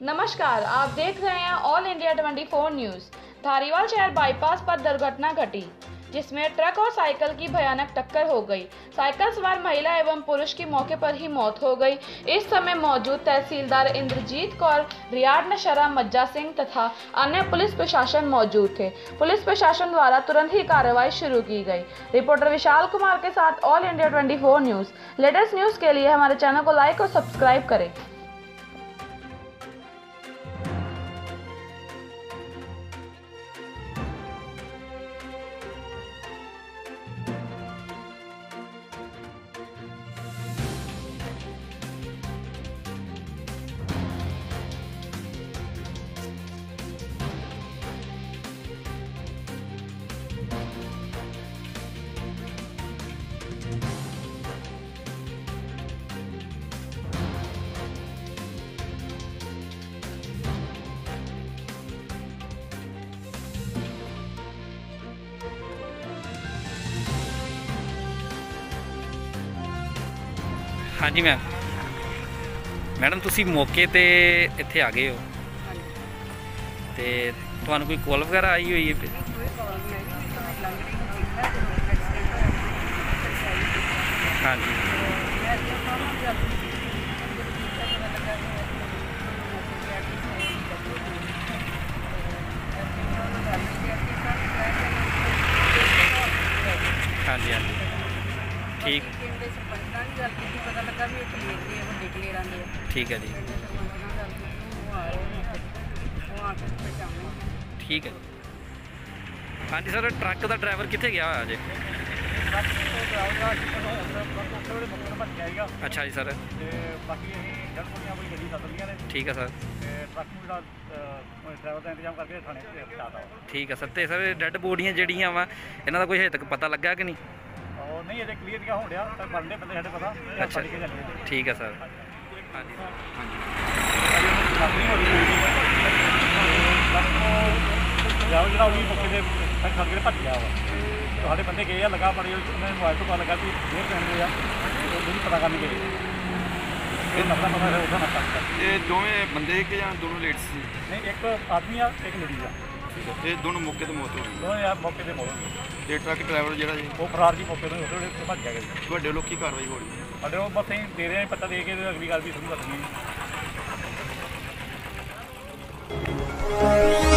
नमस्कार, आप देख रहे हैं ऑल इंडिया 24 न्यूज़ धारीवाल शहर बाईपास पर दुर्घटना घटी। जिसमें ट्रक और साइकिल की भयानक टक्कर हो गई। साइकिल सवार महिला एवं पुरुष की मौके पर ही मौत हो गई। इस समय मौजूद तहसीलदार इंद्रजीत कौर, रियाड नशरा मज्जा सिंह तथा अन्य पुलिस प्रशासन मौजूद थे। पुलिस प्रशासन द्वारा तुरंत ही कार्रवाई शुरू की गई। रिपोर्टर विशाल कुमार के साथ all India 24 news. Latest news के लिए हमारे चैनल को लाइक और सब्सक्राइब करें। ਹਾਂਜੀ ਮੈਮ ਮੈਡਮ ਤੁਸੀਂ ਮੌਕੇ ਤੇ ਇੱਥੇ ਆ ਗਏ ਹੋ। ਤੇ ਤੁਹਾਨੂੰ ਕੋਈ ਕਾਲ ਵਗੈਰਾ ਆਈ ਹੋਈ ਹੈ ਹਾਂਜੀ। ਹਾਂਜੀ ਹਾਂਜੀ। ਠੀਕ ਠੀਕ ਹੈ ਜੀ ਠੀਕ ਹੈ ਹਾਂਜੀ ਸਰ ਟਰੱਕ ਦਾ ਡਰਾਈਵਰ ਕਿੱਥੇ ਗਿਆ ਹੋਇਆ ਜੇ ਅੱਛਾ ਜੀ ਸਰ ਬਾਕੀ ਅਸੀਂ ਜਦ ਕੁੜੀਆਂ ਕੋਈ ਗੱਡੀ ਸੱਦ ਲਈਆਂ ਨੇ ਠੀਕ ਹੈ ਸਰ ਤੇ ਟਰੱਕ ਨੂੰ ਜਿਹੜਾ ਡਰਾਈਵਰ ਦਾ ਇੰਤਜ਼ਾਮ ਕਰਕੇ ਥਾਣੇ ਤੇ ਪਹੁੰਚਾਤਾ ਠੀਕ ਹੈ ਸਰ ਤੇ ਸਰ ਡੈੱਡ ਬੋਡੀਆਂ ਜਿਹੜੀਆਂ ਵਾ ਇਹਨਾਂ ਦਾ ਕੋਈ ਹਜੇ ਤੱਕ ਪਤਾ ਲੱਗਾ ਕਿ ਨਹੀਂ ਉਹ ਨਹੀਂ ਅਜੇ ਕਲੀਅਰ ਨਹੀਂ ਹੋਣ ਡਿਆ ਪਰ ਬੰਦੇ ਬੰਦੇ ਸਾਡੇ ਪਤਾ ਕੇ ਚੱਲੀਏ ਠੀਕ ਹੈ ਸਰ। ਹਾਂਜੀ। ਜਾਓ ਜਿਹੜਾ ਉਹ ਵੀ ਮੌਕੇ ਤੇ ਫੜ ਖੜ ਕੇ ਭੱਜ ਗਿਆ ਵਾ। ਤੁਹਾਡੇ ਬੰਦੇ ਗਏ ਆ ਲਗਾ ਬੜੀ ਉਹਨਾਂ ਨੂੰ ਮੋਬਾਈਲ ਤੋਂ ਪਤਾ ਲੱਗਾ ਵੀ ਫੇਰ ਪੈਣਗੇ ਆ ਉਹ ਨਹੀਂ ਪਤਾ ਕਰਨ ਗਏ। ਇਹ ਨੰਬਰ ਪਤਾ ਹੈ ਉਹਦਾ ਨੰਬਰ ਇਹ ਦੋਵੇਂ ਬੰਦੇ ਕਿ ਜਾਂ ਦੋਨੋਂ ਲੇਟਸ ਸੀ? ਨਹੀਂ ਇੱਕ ਆਦਮੀ ਆ ਇੱਕ ਲੇਡੀ ਆ। ਇਹ ਦੋਨੋਂ ਮੌਕੇ ਤੇ ਮੌਤ ਹੋ ਗਈ। ਦੋਵੇਂ ਆ ਮੌਕੇ ਤੇ ਮੋੜ ਤੇ ਟਰੱਕ ਡਰਾਈਵਰ ਜਿਹੜਾ ਜੀ ਉਹ ਫਰਾਰ ਦੀ ਮੌਕੇ ਤੋਂ ਹੀ ਉੱਤੇ ਭੱਜ ਗਿਆ ਜੀ। ਤੁਹਾਡੇ ਲੋਕੀ ਕਾਰਵਾਈ ਹੋ ਰਹੀ ਹੈ? ਸਾਡੇ ਉਹ ਬਸ ਅਸੀਂ ਦੇ ਰਹੇ ਹਾਂ ਪਤਾ ਦੇ ਕੇ ਤੇ ਅਗਲੀ ਗੱਲ ਵੀ ਸ਼ੁਰੂ ਕਰਨੀ ਹੈ